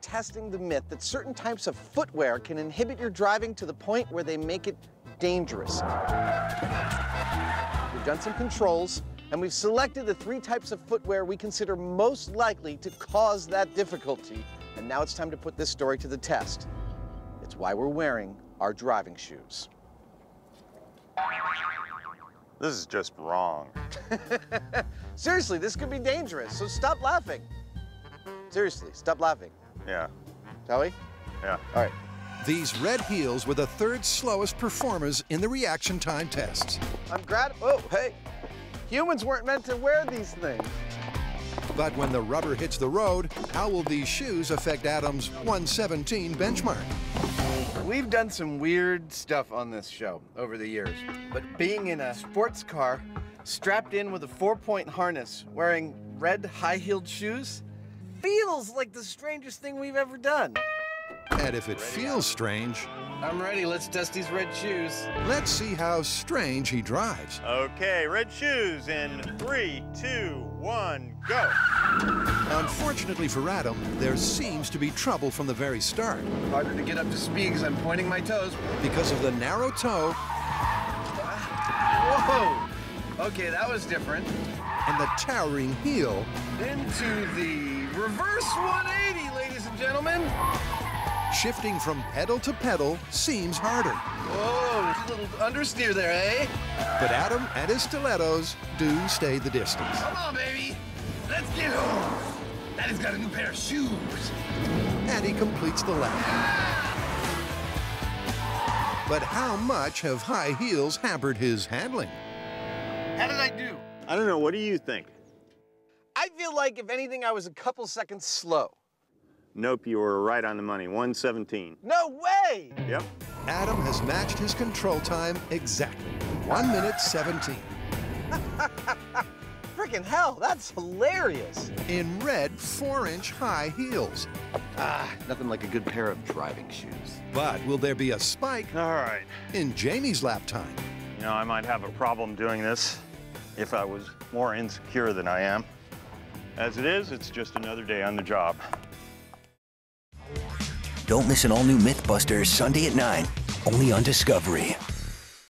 testing the myth that certain types of footwear can inhibit your driving to the point where they make it dangerous. We've done some controls, and we've selected the three types of footwear we consider most likely to cause that difficulty. And now it's time to put this story to the test. It's why we're wearing our driving shoes. This is just wrong. Seriously, this could be dangerous, so stop laughing. Seriously, stop laughing. Yeah, Shall we? yeah. All right. These red heels were the third slowest performers in the reaction time tests. I'm glad. Oh, hey. Humans weren't meant to wear these things. But when the rubber hits the road, how will these shoes affect Adam's 117 benchmark? We've done some weird stuff on this show over the years, but being in a sports car, strapped in with a four point harness, wearing red high heeled shoes, feels like the strangest thing we've ever done. And if it feels strange, I'm ready. Let's test these red shoes. let's see how strange he drives. Okay, red shoes in three, two, one, go. Unfortunately for Adam, there seems to be trouble from the very start. Harder to get up to speed because I'm pointing my toes. Because of the narrow toe ah, Whoa! Okay, that was different. and the towering heel, Into the reverse 180, ladies and gentlemen. shifting from pedal to pedal seems harder. Whoa, a little understeer there, eh? But Adam and his stilettos do stay the distance. Come on, baby. Let's get home. Daddy's got a new pair of shoes. And he completes the lap. But how much have high heels hampered his handling? How did I do? I don't know, what do you think? I feel like, if anything, I was a couple seconds slow. Nope, you were right on the money. 117. No way! Yep. Adam has matched his control time exactly. 1 minute 17. Freaking hell, that's hilarious. In red 4 inch high heels. Ah, nothing like a good pair of driving shoes. But will there be a spike All right. in Jamie's lap time? You know, I might have a problem doing this if I was more insecure than I am. As it is, it's just another day on the job. Don't miss an all new Mythbusters Sunday at 9, only on Discovery.